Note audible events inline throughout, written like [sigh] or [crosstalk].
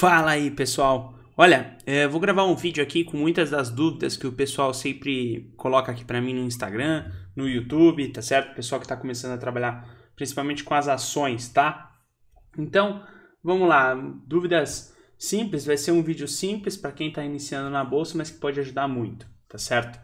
Fala aí, pessoal. Olha, é, vou gravar um vídeo aqui com muitas das dúvidas que o pessoal sempre coloca aqui para mim no Instagram, no YouTube, tá certo? O pessoal que está começando a trabalhar principalmente com as ações, tá? Então, vamos lá. Dúvidas simples, vai ser um vídeo simples para quem está iniciando na bolsa, mas que pode ajudar muito, tá certo?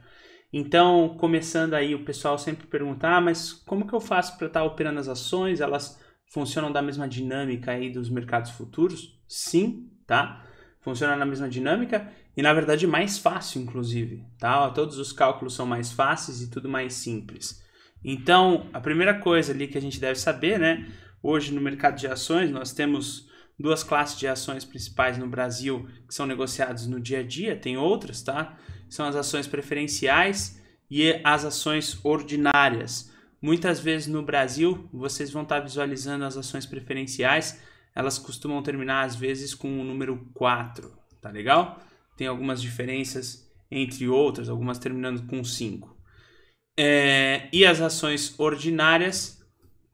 Então, começando aí, o pessoal sempre pergunta: ah, mas como que eu faço para estar tá operando as ações? Elas funcionam da mesma dinâmica aí dos mercados futuros? Sim, tá? Funciona na mesma dinâmica e na verdade mais fácil, inclusive, tá? Todos os cálculos são mais fáceis e tudo mais simples. Então, a primeira coisa ali que a gente deve saber, né? Hoje no mercado de ações nós temos duas classes de ações principais no Brasil que são negociadas no dia a dia, tem outras, tá? São as ações preferenciais e as ações ordinárias. Muitas vezes no Brasil, vocês vão estar visualizando as ações preferenciais, elas costumam terminar às vezes com o número 4, tá legal? Tem algumas diferenças entre outras, algumas terminando com 5. É, e as ações ordinárias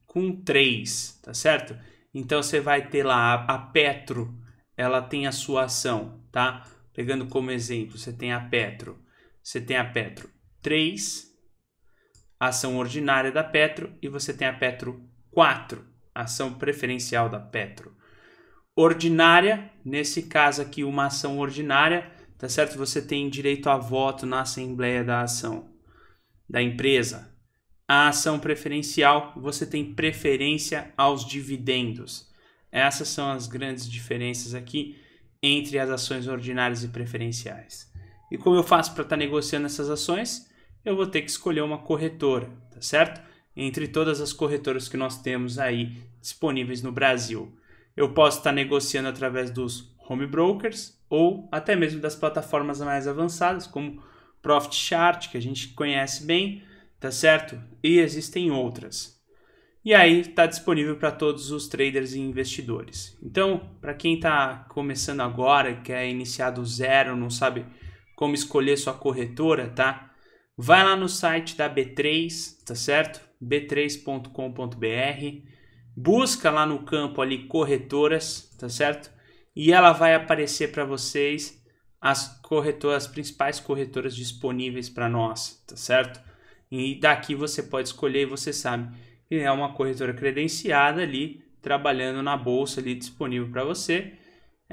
com 3, tá certo? Então você vai ter lá a, Petro, ela tem a sua ação, tá? Pegando como exemplo, você tem a Petro. Você tem a Petro 3, ação ordinária da Petro, e você tem a Petro 4, ação preferencial da Petro. Ordinária, nesse caso aqui, uma ação ordinária, tá certo? Você tem direito a voto na assembleia da ação da empresa. A ação preferencial, você tem preferência aos dividendos. Essas são as grandes diferenças aqui entre as ações ordinárias e preferenciais. E como eu faço para estar tá negociando essas ações? eu vou ter que escolher uma corretora, tá certo? Entre todas as corretoras que nós temos aí disponíveis no Brasil. Eu posso estar negociando através dos home brokers ou até mesmo das plataformas mais avançadas, como Profit Chart, que a gente conhece bem, tá certo? E existem outras. E aí está disponível para todos os traders e investidores. Então, para quem está começando agora, quer iniciar do zero, não sabe como escolher sua corretora, tá? Vai lá no site da B3, tá certo? b3.com.br. Busca lá no campo ali corretoras, tá certo? E ela vai aparecer para vocês as corretoras, as principais corretoras disponíveis para nós, tá certo? E daqui você pode escolher, você sabe que é uma corretora credenciada ali, trabalhando na bolsa ali disponível para você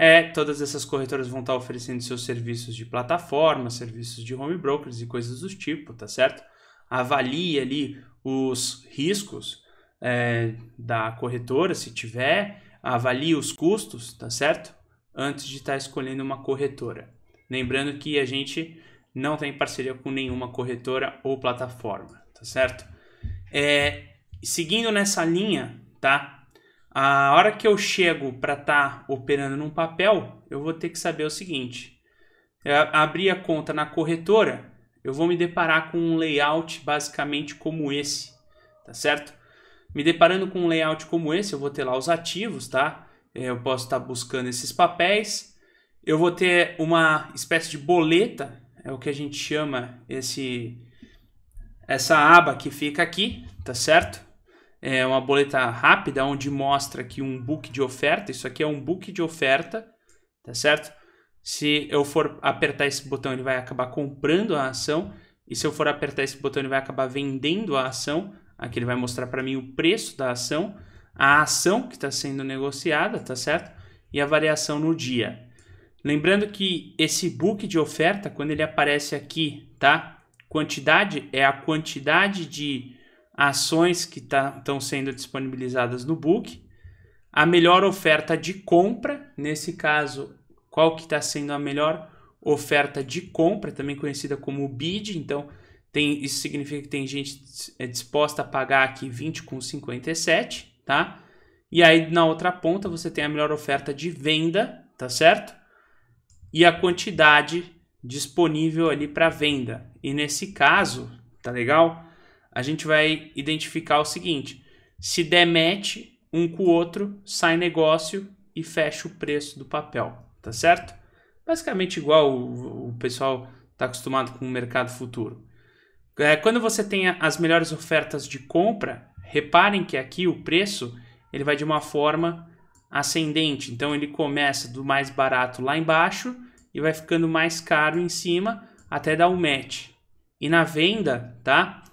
é todas essas corretoras vão estar oferecendo seus serviços de plataforma, serviços de home brokers e coisas do tipo, tá certo? Avalie ali os riscos é, da corretora, se tiver, avalie os custos, tá certo? Antes de estar escolhendo uma corretora. Lembrando que a gente não tem parceria com nenhuma corretora ou plataforma, tá certo? É, seguindo nessa linha, tá? A hora que eu chego para estar tá operando num papel, eu vou ter que saber o seguinte: abrir a conta na corretora, eu vou me deparar com um layout basicamente como esse, tá certo? Me deparando com um layout como esse, eu vou ter lá os ativos, tá? É, eu posso estar buscando esses papéis. Eu vou ter uma espécie de boleta, é o que a gente chama esse essa aba que fica aqui, tá certo? é uma boleta rápida onde mostra aqui um book de oferta. Isso aqui é um book de oferta, tá certo? Se eu for apertar esse botão, ele vai acabar comprando a ação. E se eu for apertar esse botão, ele vai acabar vendendo a ação. Aqui ele vai mostrar para mim o preço da ação, a ação que está sendo negociada, tá certo? E a variação no dia. Lembrando que esse book de oferta, quando ele aparece aqui, tá? Quantidade é a quantidade de ações que estão tá, sendo disponibilizadas no book, a melhor oferta de compra, nesse caso, qual que está sendo a melhor oferta de compra, também conhecida como bid, então tem, isso significa que tem gente é, disposta a pagar aqui 20,57, tá? E aí na outra ponta você tem a melhor oferta de venda, tá certo? E a quantidade disponível ali para venda. E nesse caso, tá legal? a gente vai identificar o seguinte: se der match um com o outro, sai negócio e fecha o preço do papel, tá certo? Basicamente igual o, o pessoal está acostumado com o mercado futuro. É, quando você tem as melhores ofertas de compra, reparem que aqui o preço ele vai de uma forma ascendente. Então ele começa do mais barato lá embaixo e vai ficando mais caro em cima até dar um match. E na venda, tá?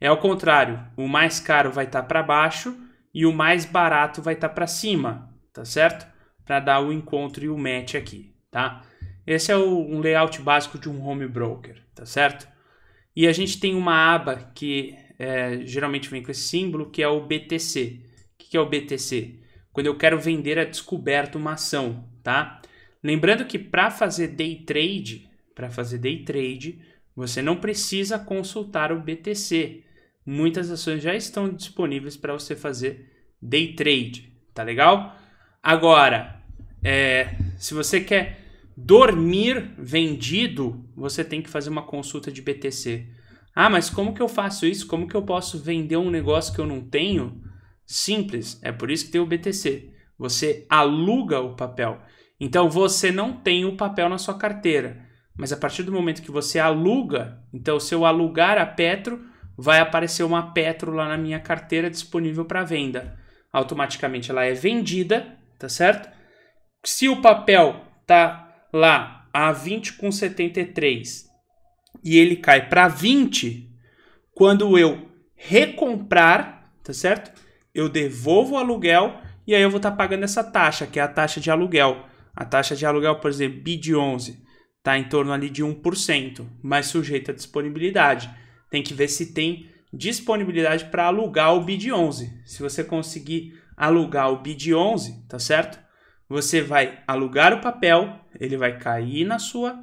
É ao contrário, o mais caro vai estar tá para baixo e o mais barato vai estar tá para cima, tá certo? Para dar o encontro e o match aqui, tá? Esse é o, um layout básico de um home broker, tá certo? E a gente tem uma aba que é, geralmente vem com esse símbolo, que é o BTC. O que é o BTC? Quando eu quero vender a descoberta uma ação, tá? Lembrando que para fazer day trade, para fazer day trade, você não precisa consultar o BTC. Muitas ações já estão disponíveis para você fazer day trade, tá legal? Agora, é, se você quer dormir vendido, você tem que fazer uma consulta de BTC. Ah, mas como que eu faço isso? Como que eu posso vender um negócio que eu não tenho? Simples, é por isso que tem o BTC. Você aluga o papel. Então você não tem o papel na sua carteira. Mas a partir do momento que você aluga, então se eu alugar a Petro, vai aparecer uma Petro lá na minha carteira disponível para venda. Automaticamente ela é vendida, tá certo? Se o papel tá lá a 20,73 e ele cai para 20, quando eu recomprar, tá certo? Eu devolvo o aluguel e aí eu vou estar tá pagando essa taxa, que é a taxa de aluguel. A taxa de aluguel, por exemplo, BID 11, está em torno ali de 1%, mas sujeito à disponibilidade. Tem que ver se tem disponibilidade para alugar o BID 11. Se você conseguir alugar o BID 11, tá certo? Você vai alugar o papel, ele vai cair na sua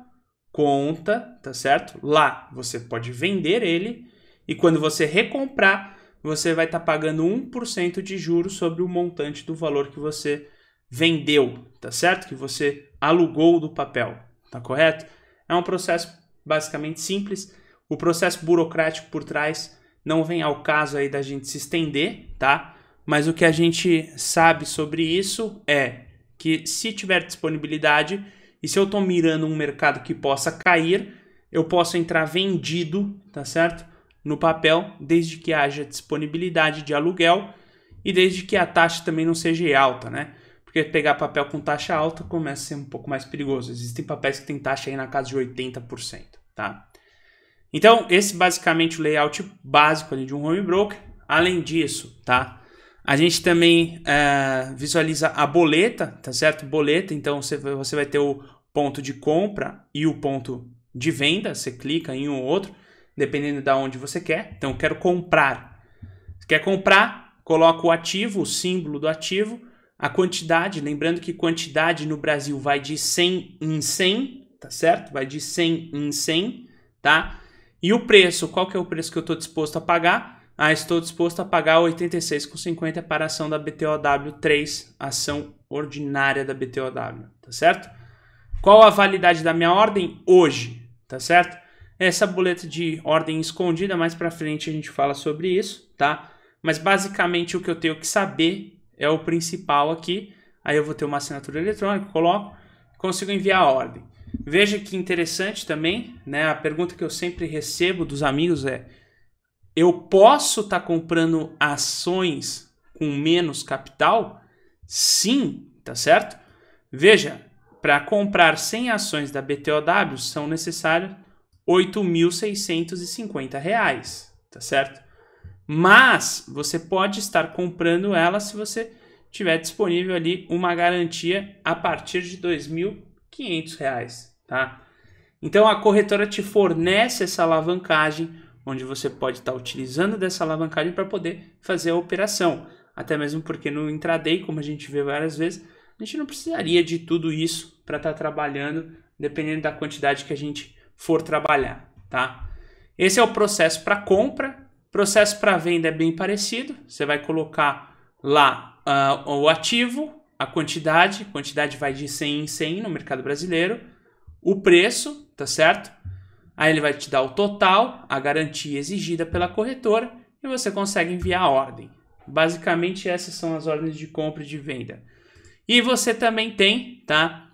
conta, tá certo? Lá você pode vender ele e quando você recomprar, você vai estar tá pagando 1% de juros sobre o montante do valor que você vendeu, tá certo? Que você alugou do papel, tá correto? É um processo basicamente simples. O processo burocrático por trás não vem ao caso aí da gente se estender, tá? Mas o que a gente sabe sobre isso é que se tiver disponibilidade e se eu estou mirando um mercado que possa cair, eu posso entrar vendido, tá certo? No papel, desde que haja disponibilidade de aluguel e desde que a taxa também não seja alta, né? Porque pegar papel com taxa alta começa a ser um pouco mais perigoso. Existem papéis que têm taxa aí na casa de 80%, tá? Então, esse basicamente o layout básico ali de um home broker. Além disso, tá? A gente também é, visualiza a boleta, tá certo? Boleta, então você, você vai ter o ponto de compra e o ponto de venda. Você clica em um ou outro, dependendo de onde você quer. Então, quero comprar. Quer comprar? Coloca o ativo, o símbolo do ativo, a quantidade. Lembrando que quantidade no Brasil vai de 100 em 100, tá certo? Vai de 100 em 100, tá? E o preço, qual que é o preço que eu estou disposto a pagar? Ah, estou disposto a pagar 86,50 para a ação da BTOW 3, ação ordinária da BTOW, tá certo? Qual a validade da minha ordem? Hoje, tá certo? Essa boleta de ordem escondida, mais para frente a gente fala sobre isso, tá? Mas basicamente o que eu tenho que saber é o principal aqui. Aí eu vou ter uma assinatura eletrônica, coloco, consigo enviar a ordem. Veja que interessante também, né? A pergunta que eu sempre recebo dos amigos é: eu posso estar tá comprando ações com menos capital? Sim, tá certo? Veja, para comprar 100 ações da BTOW são necessários R$ 8.650, tá certo? Mas você pode estar comprando ela se você tiver disponível ali uma garantia a partir de R$ 2.500, tá? Então a corretora te fornece essa alavancagem onde você pode estar utilizando dessa alavancagem para poder fazer a operação. Até mesmo porque no intraday, como a gente vê várias vezes, a gente não precisaria de tudo isso para estar trabalhando, dependendo da quantidade que a gente for trabalhar, tá? Esse é o processo para compra. Processo para venda é bem parecido. Você vai colocar lá uh, o ativo, a quantidade, quantidade vai de 100 em 100 no mercado brasileiro, o preço, tá certo? Aí ele vai te dar o total, a garantia exigida pela corretora e você consegue enviar a ordem. Basicamente essas são as ordens de compra e de venda. E você também tem, tá?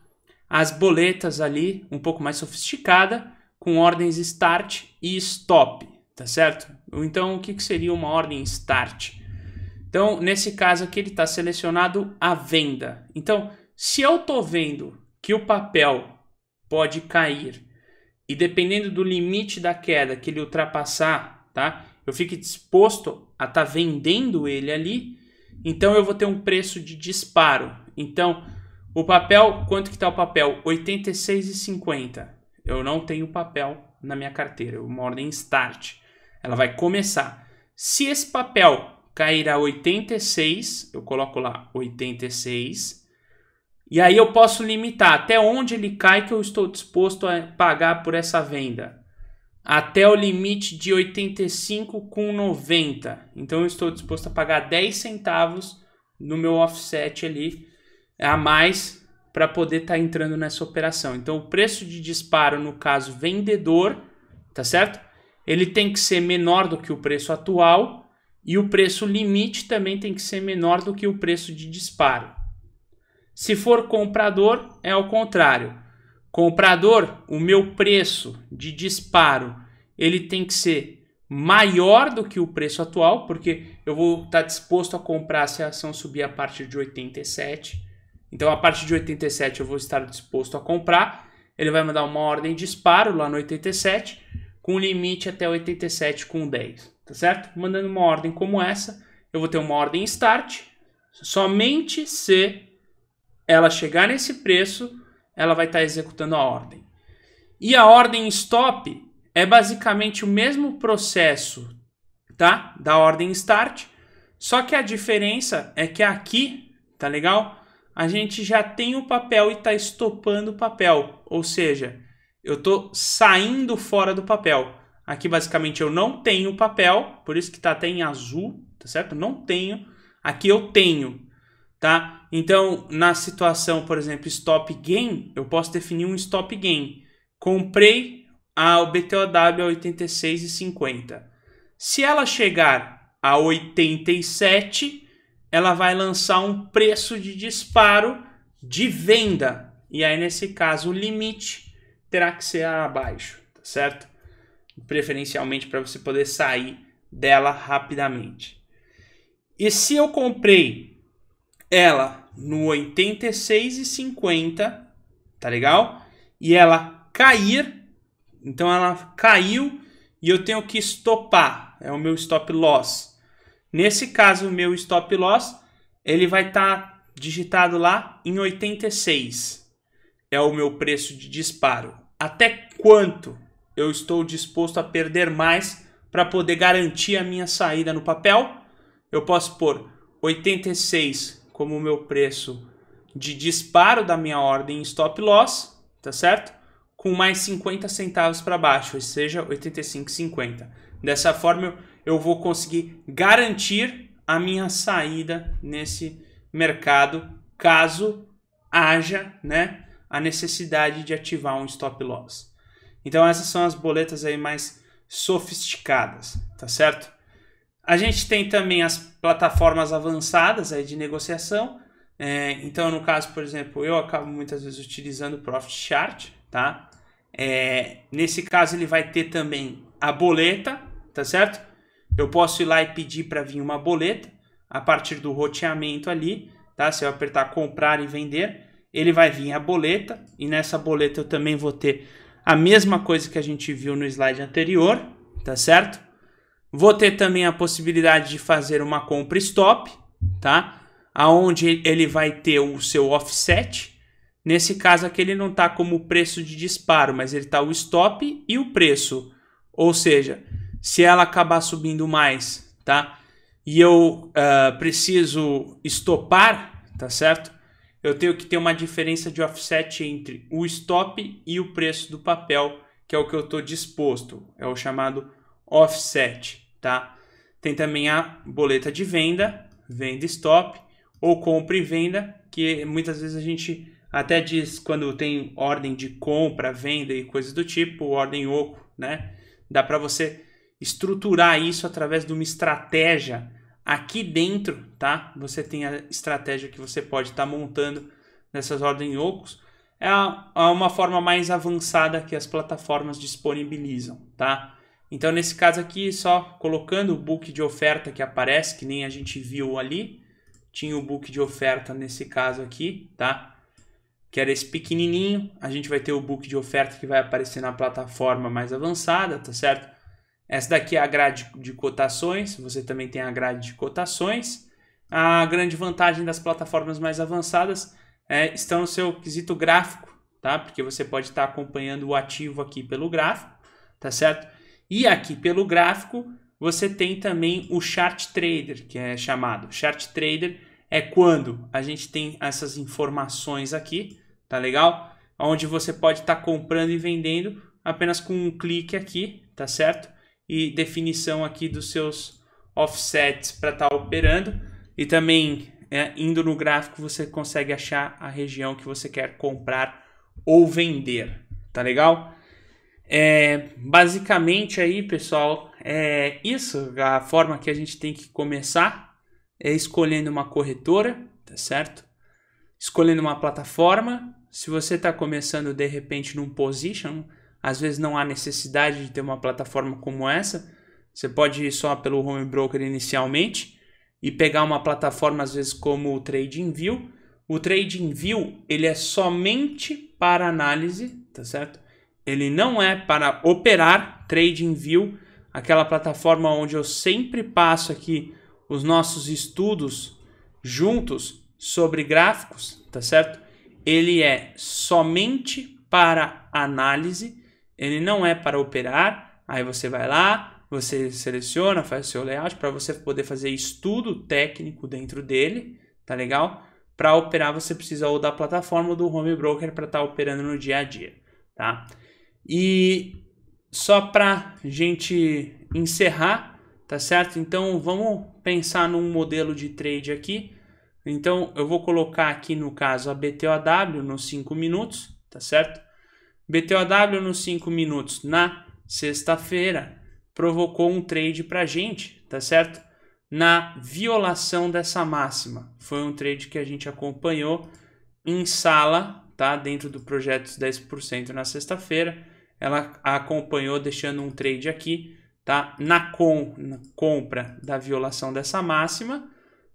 As boletas ali um pouco mais sofisticada com ordens start e stop, tá certo? Então o que, que seria uma ordem start? Então nesse caso aqui, ele está selecionado a venda. Então, se eu estou vendo que o papel pode cair e dependendo do limite da queda que ele ultrapassar, tá? Eu fico disposto a estar tá vendendo ele ali, então eu vou ter um preço de disparo. Então, o papel, quanto que está o papel? R$ 86,50. Eu não tenho papel na minha carteira, uma ordem start. Ela vai começar. Se esse papel cair a 86, eu coloco lá 86, e aí eu posso limitar até onde ele cai que eu estou disposto a pagar por essa venda. Até o limite de 85,90. Então eu estou disposto a pagar 10 centavos no meu offset ali a mais para poder estar tá entrando nessa operação. Então o preço de disparo no caso vendedor, tá certo? Ele tem que ser menor do que o preço atual e o preço limite também tem que ser menor do que o preço de disparo. Se for comprador, é o contrário. Comprador, o meu preço de disparo, ele tem que ser maior do que o preço atual, porque eu vou estar disposto a comprar se a ação subir a partir de 87. Então, a partir de 87 eu vou estar disposto a comprar. Ele vai mandar uma ordem de disparo lá no 87, com limite até 87 com 10, tá certo? Mandando uma ordem como essa, eu vou ter uma ordem start. Somente se ela chegar nesse preço, ela vai estar tá executando a ordem. E a ordem stop é basicamente o mesmo processo, tá? Da ordem start, só que a diferença é que aqui, tá legal? A gente já tem o papel e está estopando o papel, ou seja, eu estou saindo fora do papel. Aqui basicamente eu não tenho papel, por isso que está até em azul, tá certo? Não tenho. Aqui eu tenho, tá? Então, na situação, por exemplo, stop gain, eu posso definir um stop gain. Comprei a BTOW a 86,50. Se ela chegar a 87, ela vai lançar um preço de disparo de venda. E aí, nesse caso, o limite terá que ser abaixo, tá certo? Preferencialmente para você poder sair dela rapidamente. E se eu comprei ela no 86,50, tá legal? E ela cair, então ela caiu e eu tenho que estopar, é o meu stop loss. Nesse caso, o meu stop loss, ele vai estar tá digitado lá em 86. É o meu preço de disparo. Até quanto eu estou disposto a perder mais para poder garantir a minha saída no papel? Eu posso pôr 86 como o meu preço de disparo da minha ordem stop loss, tá certo? Com mais 50 centavos para baixo, ou seja, 85,50. Dessa forma eu vou conseguir garantir a minha saída nesse mercado caso haja, né, a necessidade de ativar um stop loss. Então essas são as boletas aí mais sofisticadas, tá certo? A gente tem também as plataformas avançadas aí de negociação. É, então, no caso, por exemplo, eu acabo muitas vezes utilizando o Profit Chart, tá? É, nesse caso, ele vai ter também a boleta, tá certo? Eu posso ir lá e pedir para vir uma boleta a partir do roteamento ali, tá? Se eu apertar comprar e vender, ele vai vir a boleta e nessa boleta eu também vou ter a mesma coisa que a gente viu no slide anterior, tá certo? Vou ter também a possibilidade de fazer uma compra stop, tá? Aonde ele vai ter o seu offset. Nesse caso aqui ele não está como preço de disparo, mas ele está o stop e o preço. Ou seja, se ela acabar subindo mais, tá? E eu uh, preciso estopar, tá certo? Eu tenho que ter uma diferença de offset entre o stop e o preço do papel, que é o que eu estou disposto. É o chamado offset, tá? Tem também a boleta de venda, venda stop, ou compra e venda, que muitas vezes a gente até diz quando tem ordem de compra, venda e coisas do tipo, ordem oco, né? Dá para você estruturar isso através de uma estratégia aqui dentro, tá? Você tem a estratégia que você pode estar tá montando nessas ordens ocos. É uma forma mais avançada que as plataformas disponibilizam, tá? Então, nesse caso aqui, só colocando o book de oferta que aparece, que nem a gente viu ali, tinha o book de oferta nesse caso aqui, tá? Que era esse pequenininho. A gente vai ter o book de oferta que vai aparecer na plataforma mais avançada, tá certo? Essa daqui é a grade de cotações, você também tem a grade de cotações. A grande vantagem das plataformas mais avançadas é, estão no seu quesito gráfico, tá? Porque você pode estar acompanhando o ativo aqui pelo gráfico, tá certo? E aqui pelo gráfico você tem também o chart trader, que é chamado. Chart trader é quando a gente tem essas informações aqui, tá legal? Onde você pode estar comprando e vendendo apenas com um clique aqui, tá certo? e definição aqui dos seus offsets para estar tá operando. E também, é, indo no gráfico, você consegue achar a região que você quer comprar ou vender. Tá legal? É, basicamente aí, pessoal, é isso. A forma que a gente tem que começar é escolhendo uma corretora, tá certo? Escolhendo uma plataforma. Se você está começando de repente num position, às vezes não há necessidade de ter uma plataforma como essa. Você pode ir só pelo home broker inicialmente e pegar uma plataforma às vezes como o TradingView. O TradingView ele é somente para análise, tá certo? Ele não é para operar TradingView, aquela plataforma onde eu sempre passo aqui os nossos estudos juntos sobre gráficos, tá certo? Ele é somente para análise ele não é para operar. Aí você vai lá, você seleciona, faz o seu layout para você poder fazer estudo técnico dentro dele, tá legal? Para operar você precisa ou da plataforma ou do home broker para estar tá operando no dia a dia, tá? E só para gente encerrar, tá certo? Então vamos pensar num modelo de trade aqui. Então eu vou colocar aqui no caso a BTOW nos 5 minutos, tá certo? BTOW nos 5 minutos na sexta-feira provocou um trade para gente, tá certo? Na violação dessa máxima. Foi um trade que a gente acompanhou em sala, tá? Dentro do projeto 10% na sexta-feira. Ela acompanhou deixando um trade aqui, tá? Na, com, na compra da violação dessa máxima,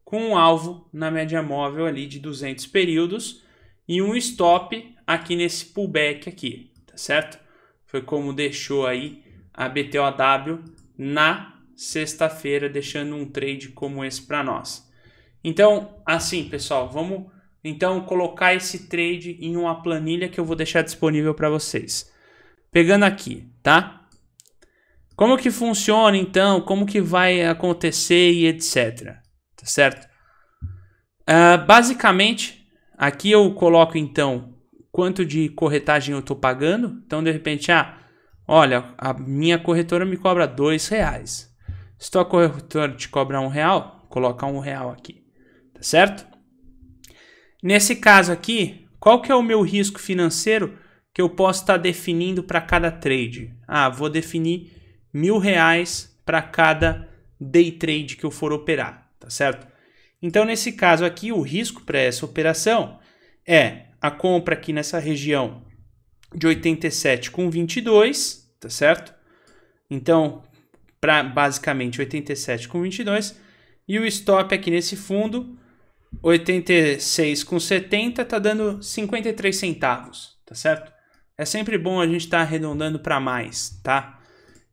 com um alvo na média móvel ali de 200 períodos e um stop aqui nesse pullback aqui, tá certo? Foi como deixou aí a BTOW na sexta-feira, deixando um trade como esse para nós. Então, assim, pessoal, vamos então colocar esse trade em uma planilha que eu vou deixar disponível para vocês. Pegando aqui, tá? Como que funciona então? Como que vai acontecer e etc. Tá certo? Uh, basicamente, aqui eu coloco então quanto de corretagem eu estou pagando. Então, de repente, ah, olha, a minha corretora me cobra dois reais. Se tua corretora te cobra um real, coloca um real aqui, tá certo? Nesse caso aqui, qual que é o meu risco financeiro que eu posso estar tá definindo para cada trade? Ah, vou definir mil reais para cada day trade que eu for operar, tá certo? Então, nesse caso aqui, o risco para essa operação é a compra aqui nessa região de 87 com 22, tá certo? Então, para basicamente 87 com 22 e o stop aqui nesse fundo 86 com 70 tá dando 53 centavos, tá certo? É sempre bom a gente estar tá arredondando para mais, tá?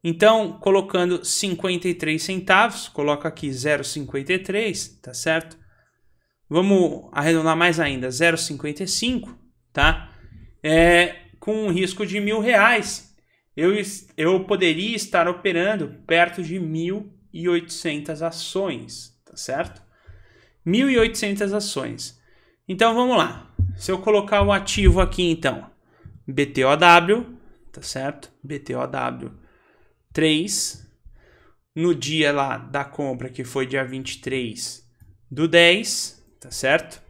Então, colocando 53 centavos, coloca aqui 0,53, tá certo? Vamos arredondar mais ainda, 0,55, tá? É, com um risco de mil reais, eu, eu poderia estar operando perto de 1.800 ações, tá certo? 1.800 ações. Então vamos lá. Se eu colocar o ativo aqui então, BTOW, tá certo? BTOW 3, no dia lá da compra que foi dia 23 do 10, tá certo?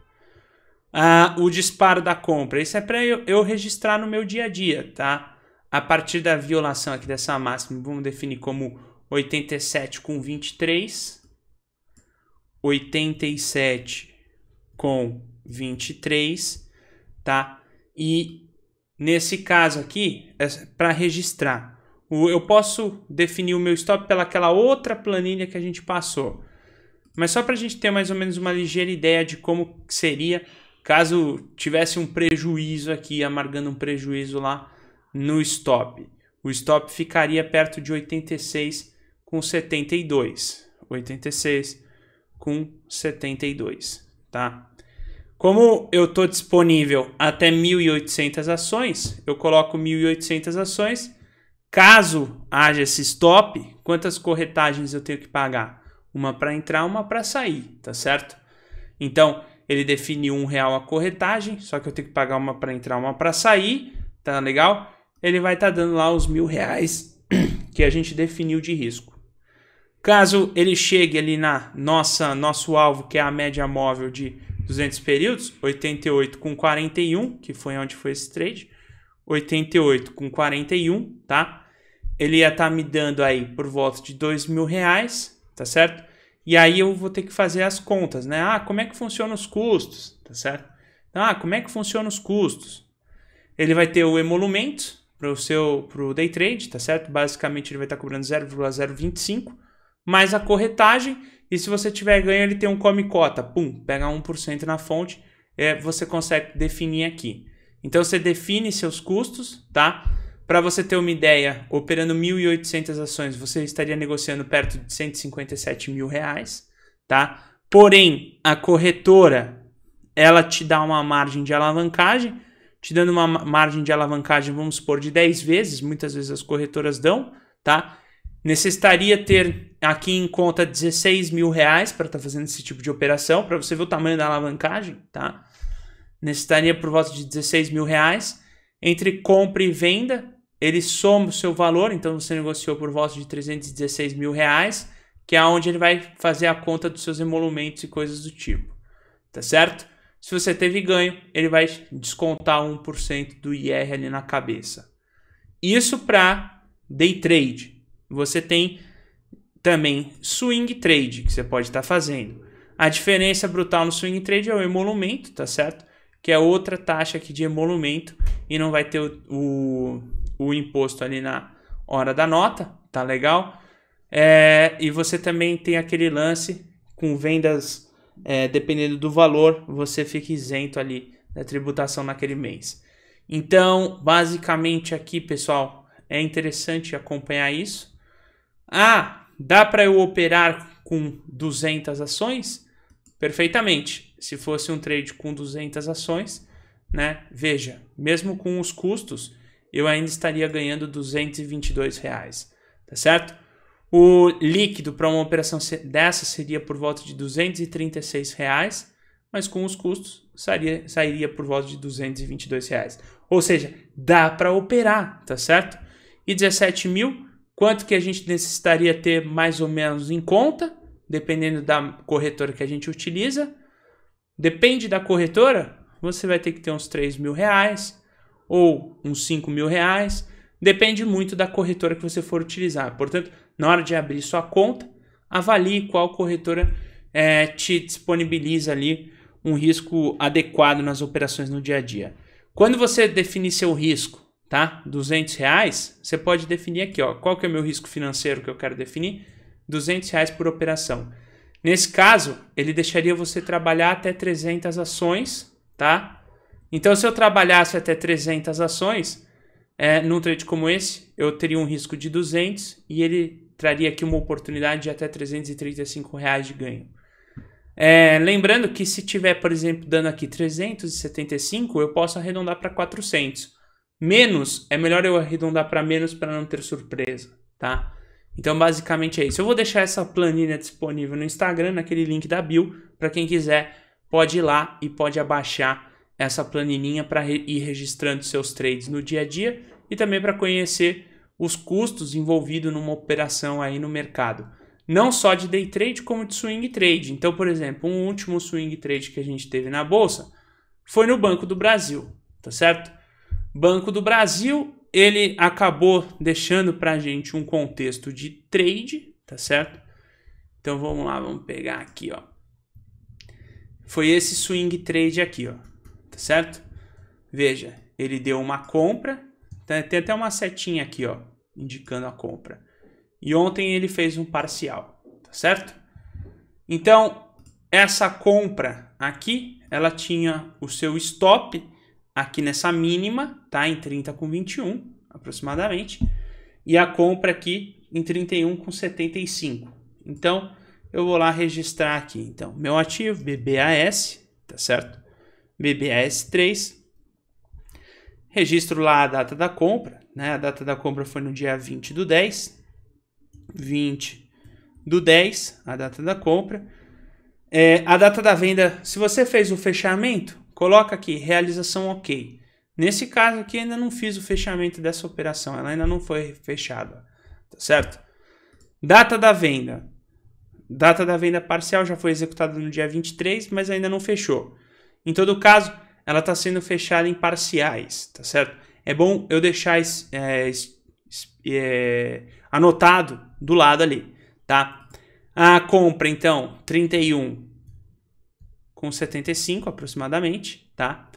Ah, o disparo da compra, isso é para eu, eu registrar no meu dia a dia, tá? A partir da violação aqui dessa máxima, vamos definir como 87 com 23, 87 com 23, tá? E nesse caso aqui, é para registrar Eu posso definir o meu stop pelaquela outra planilha que a gente passou. Mas só para a gente ter mais ou menos uma ligeira ideia de como seria caso tivesse um prejuízo aqui, amargando um prejuízo lá no stop. O stop ficaria perto de 86 com 72. 86 com 72, tá? Como eu estou disponível até 1.800 ações, eu coloco 1.800 ações. Caso haja esse stop, quantas corretagens eu tenho que pagar? Uma para entrar, uma para sair, tá certo? Então, ele define um real a corretagem, só que eu tenho que pagar uma para entrar, uma para sair, tá legal? Ele vai estar tá dando lá os mil reais [clears throat] que a gente definiu de risco. Caso ele chegue ali na nossa nosso alvo, que é a média móvel de 200 períodos, 88 com 41, que foi onde foi esse trade, 88 com 41, tá? Ele ia estar tá me dando aí por volta de dois mil reais, tá certo? E aí eu vou ter que fazer as contas, né? Ah, como é que funciona os custos, tá certo? Ah, como é que funciona os custos? Ele vai ter o emolumento para o seu pro day trade, tá certo? Basicamente ele vai estar tá cobrando 0,025 mais a corretagem e se você tiver ganho, ele tem um come cota, pum, pega 1% na fonte, é, você consegue definir aqui. Então você define seus custos, tá? Para você ter uma ideia, operando 1.800 ações, você estaria negociando perto de 157 mil reais, tá? Porém, a corretora, ela te dá uma margem de alavancagem, te dando uma margem de alavancagem, vamos supor, de 10 vezes, muitas vezes as corretoras dão, tá? necessitaria ter aqui em conta 16 mil reais para estar tá fazendo esse tipo de operação, para você ver o tamanho da alavancagem, tá? Necessitaria por volta de 16 mil reais. Entre compra e venda, ele soma o seu valor, então você negociou por volta de 316 mil reais, que é onde ele vai fazer a conta dos seus emolumentos e coisas do tipo, tá certo? Se você teve ganho, ele vai descontar 1% do IR ali na cabeça. Isso para day trade, você tem também swing trade que você pode estar tá fazendo. A diferença brutal no swing trade é o emolumento, tá certo? Que é outra taxa aqui de emolumento e não vai ter o, o, o imposto ali na hora da nota, tá legal? É, e você também tem aquele lance com vendas, é, dependendo do valor, você fica isento ali da tributação naquele mês. Então, basicamente aqui, pessoal, é interessante acompanhar isso. Ah, dá para eu operar com 200 ações? Perfeitamente. Se fosse um trade com 200 ações, né? Veja, mesmo com os custos, eu ainda estaria ganhando 222 reais, tá certo? O líquido para uma operação dessa seria por volta de 236 reais, mas com os custos sairia, sairia por volta de 222 reais. Ou seja, dá para operar, tá certo? E 17 mil quanto que a gente necessitaria ter mais ou menos em conta, dependendo da corretora que a gente utiliza. Depende da corretora, você vai ter que ter uns 3 mil reais ou uns 5 mil reais. Depende muito da corretora que você for utilizar. Portanto, na hora de abrir sua conta, avalie qual corretora é, te disponibiliza ali um risco adequado nas operações no dia a dia. Quando você definir seu risco tá? 200 reais, você pode definir aqui, ó, qual que é o meu risco financeiro que eu quero definir? 200 reais por operação. Nesse caso, ele deixaria você trabalhar até 300 ações, tá? Então, se eu trabalhasse até 300 ações, é, num trade como esse, eu teria um risco de 200 e ele traria aqui uma oportunidade de até 335 reais de ganho. É, lembrando que se tiver, por exemplo, dando aqui 375, eu posso arredondar para 400. Menos, é melhor eu arredondar para menos para não ter surpresa, tá? Então, basicamente é isso. Eu vou deixar essa planilha disponível no Instagram, naquele link da bio, para quem quiser, pode ir lá e pode abaixar essa planilhinha para ir registrando seus trades no dia a dia e também para conhecer os custos envolvidos numa operação aí no mercado. Não só de day trade, como de swing trade. Então, por exemplo, um último swing trade que a gente teve na bolsa foi no Banco do Brasil, tá certo? Banco do Brasil, ele acabou deixando para a gente um contexto de trade, tá certo? Então vamos lá, vamos pegar aqui, ó. Foi esse swing trade aqui, ó, tá certo? Veja, ele deu uma compra, tá? tem até uma setinha aqui, ó, indicando a compra. E ontem ele fez um parcial, tá certo? Então, essa compra aqui, ela tinha o seu stop aqui nessa mínima, tá? Em 30 com 21, aproximadamente. E a compra aqui em 31 com 75. Então, eu vou lá registrar aqui. Então, meu ativo, BBAS, tá certo? BBAS3. Registro lá a data da compra, né? A data da compra foi no dia 20 do 10. 20 do 10, a data da compra. É, a data da venda, se você fez o fechamento, coloca aqui, realização ok. Nesse caso aqui, ainda não fiz o fechamento dessa operação, ela ainda não foi fechada, tá certo? Data da venda. Data da venda parcial já foi executada no dia 23, mas ainda não fechou. Em todo caso, ela está sendo fechada em parciais, tá certo? É bom eu deixar é, é, anotado do lado ali, tá? A compra, então, 31 com 75 aproximadamente, tá?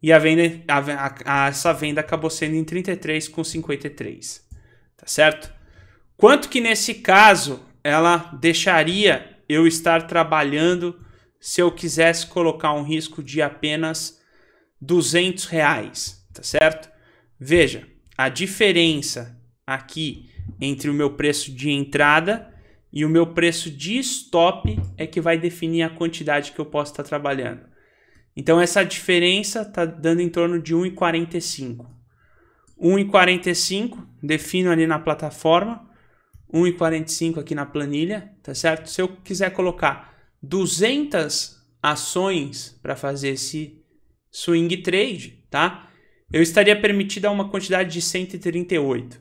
E a venda, a, a, essa venda acabou sendo em 33 com 53, tá certo? Quanto que nesse caso ela deixaria eu estar trabalhando se eu quisesse colocar um risco de apenas 200 reais, tá certo? Veja, a diferença aqui entre o meu preço de entrada e o meu preço de stop é que vai definir a quantidade que eu posso estar trabalhando. Então essa diferença está dando em torno de 1,45. 1,45 defino ali na plataforma, 1,45 aqui na planilha, tá certo? Se eu quiser colocar 200 ações para fazer esse swing trade, tá? Eu estaria permitido a uma quantidade de 138.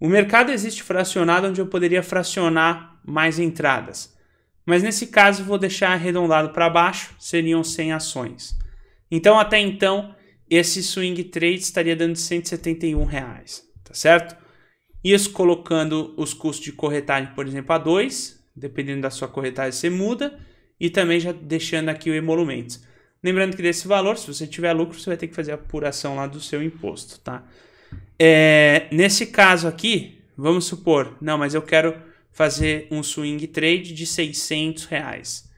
O mercado existe fracionado onde eu poderia fracionar mais entradas. Mas nesse caso vou deixar arredondado para baixo, seriam 100 ações. Então até então esse swing trade estaria dando 171 reais, tá certo? Isso colocando os custos de corretagem, por exemplo, a 2, dependendo da sua corretagem você muda, e também já deixando aqui o emolumentos. Lembrando que desse valor, se você tiver lucro, você vai ter que fazer a apuração lá do seu imposto, tá? É, nesse caso aqui, vamos supor, não, mas eu quero fazer um swing trade de 600 reais.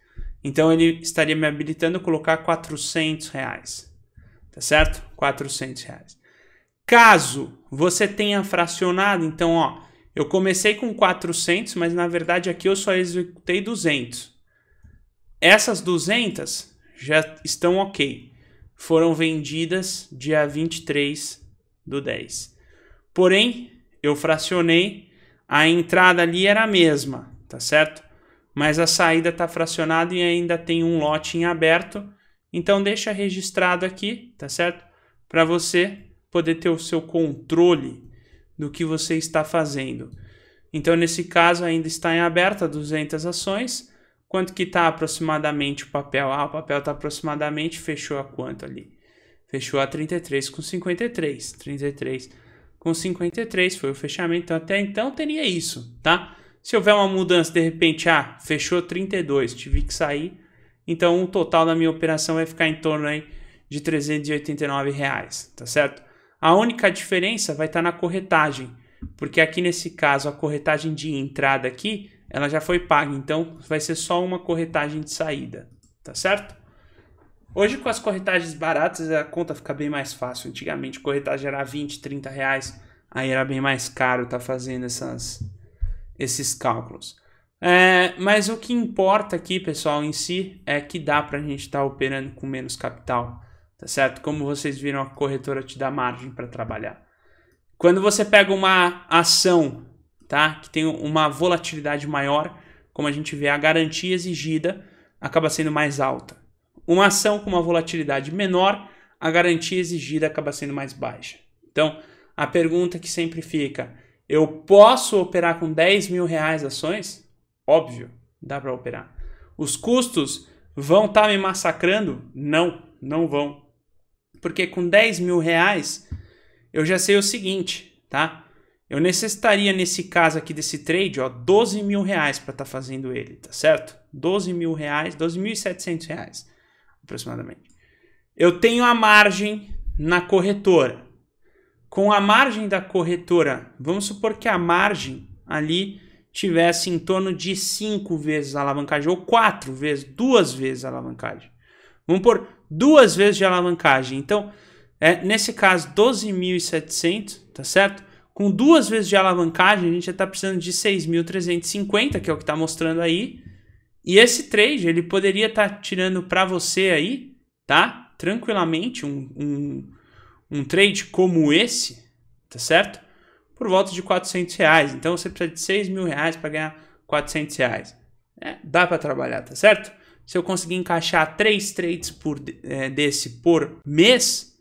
Então ele estaria me habilitando a colocar 400 reais, tá certo? 400 reais. Caso você tenha fracionado, então ó, eu comecei com 400, mas na verdade aqui eu só executei 200. Essas 200 já estão ok. Foram vendidas dia 23 do 10. Porém, eu fracionei, a entrada ali era a mesma, tá certo? Mas a saída está fracionada e ainda tem um lote em aberto. Então deixa registrado aqui, tá certo? Para você poder ter o seu controle do que você está fazendo. Então nesse caso ainda está em aberta 200 ações. Quanto que está aproximadamente o papel? Ah, o papel está aproximadamente, fechou a quanto ali? Fechou a 33 com 53. 33 com 53 foi o fechamento. Então, até então teria isso, tá? Se houver uma mudança, de repente, ah, fechou 32, tive que sair. Então, o total da minha operação vai ficar em torno aí de 389 reais, tá certo? A única diferença vai estar na corretagem, porque aqui nesse caso a corretagem de entrada aqui, ela já foi paga, então vai ser só uma corretagem de saída, tá certo? Hoje, com as corretagens baratas, a conta fica bem mais fácil. Antigamente, corretagem era 20, 30 reais. Aí era bem mais caro estar tá fazendo essas, esses cálculos. É, mas o que importa aqui, pessoal, em si, é que dá para a gente estar tá operando com menos capital. Tá certo? Como vocês viram, a corretora te dá margem para trabalhar. Quando você pega uma ação tá, que tem uma volatilidade maior, como a gente vê, a garantia exigida acaba sendo mais alta. Uma ação com uma volatilidade menor, a garantia exigida acaba sendo mais baixa. Então, a pergunta que sempre fica: eu posso operar com 10 mil reais ações? Óbvio, dá para operar. Os custos vão estar tá me massacrando? Não, não vão. Porque com 10 mil reais eu já sei o seguinte, tá? Eu necessitaria, nesse caso aqui desse trade, ó, 12 mil reais para estar tá fazendo ele, tá certo? 12 mil reais, 12.700 reais aproximadamente. Eu tenho a margem na corretora. com a margem da corretora, vamos supor que a margem ali tivesse em torno de 5 vezes a alavancagem, ou 4 vezes, duas vezes a alavancagem. Vamos por duas vezes de alavancagem. Então, é, nesse caso, 12.700, tá certo? Com duas vezes de alavancagem, a gente já está precisando de 6.350, que é o que está mostrando aí. E esse trade, ele poderia estar tá tirando para você aí, tá? Tranquilamente, um, um, um trade como esse, tá certo? Por volta de 400 reais. Então, você precisa de 6 mil reais para ganhar 400 reais. É, dá para trabalhar, tá certo? Se eu conseguir encaixar três trades por, é, desse por mês,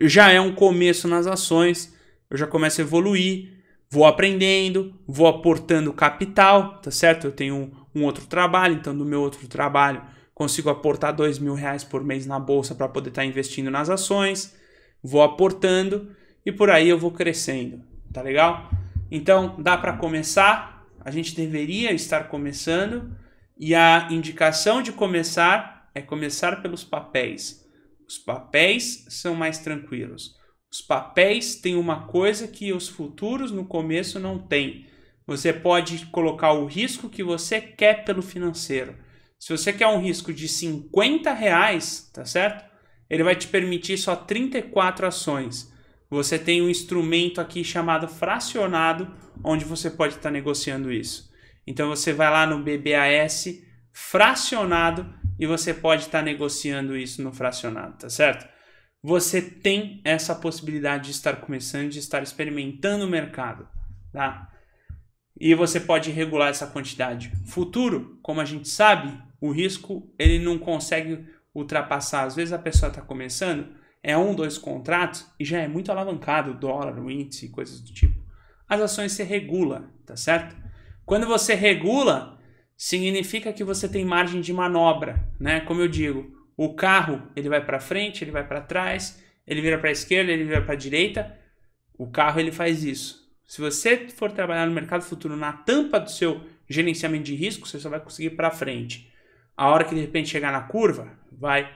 já é um começo nas ações eu já começo a evoluir, vou aprendendo, vou aportando capital, tá certo? Eu tenho um, outro trabalho, então do meu outro trabalho consigo aportar dois mil reais por mês na bolsa para poder estar tá investindo nas ações, vou aportando e por aí eu vou crescendo, tá legal? Então dá para começar, a gente deveria estar começando e a indicação de começar é começar pelos papéis. Os papéis são mais tranquilos. Os papéis têm uma coisa que os futuros no começo não têm. Você pode colocar o risco que você quer pelo financeiro. Se você quer um risco de 50 reais, tá certo? Ele vai te permitir só 34 ações. Você tem um instrumento aqui chamado fracionado, onde você pode estar negociando isso. Então você vai lá no BBAS fracionado e você pode estar negociando isso no fracionado, tá certo? você tem essa possibilidade de estar começando, de estar experimentando o mercado, tá? E você pode regular essa quantidade. Futuro, como a gente sabe, o risco ele não consegue ultrapassar. Às vezes a pessoa está começando, é um, dois contratos e já é muito alavancado o dólar, o índice, coisas do tipo. As ações se regula, tá certo? Quando você regula, significa que você tem margem de manobra, né? Como eu digo, o carro, ele vai para frente, ele vai para trás, ele vira para a esquerda, ele vira para a direita. O carro ele faz isso. Se você for trabalhar no mercado futuro na tampa do seu gerenciamento de risco, você só vai conseguir para frente. A hora que de repente chegar na curva, vai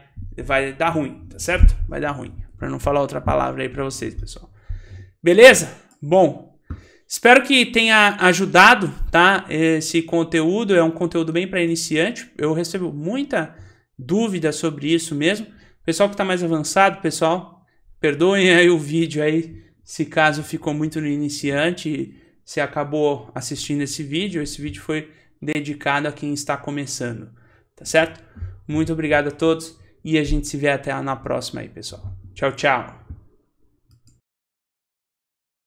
vai dar ruim, tá certo? Vai dar ruim. Para não falar outra palavra aí para vocês, pessoal. Beleza? Bom, espero que tenha ajudado, tá? Esse conteúdo é um conteúdo bem para iniciante. Eu recebo muita dúvida sobre isso mesmo. Pessoal que está mais avançado, pessoal, perdoem aí o vídeo aí, se caso ficou muito no iniciante, se acabou assistindo esse vídeo, esse vídeo foi dedicado a quem está começando, tá certo? Muito obrigado a todos e a gente se vê até na próxima aí, pessoal. Tchau, tchau.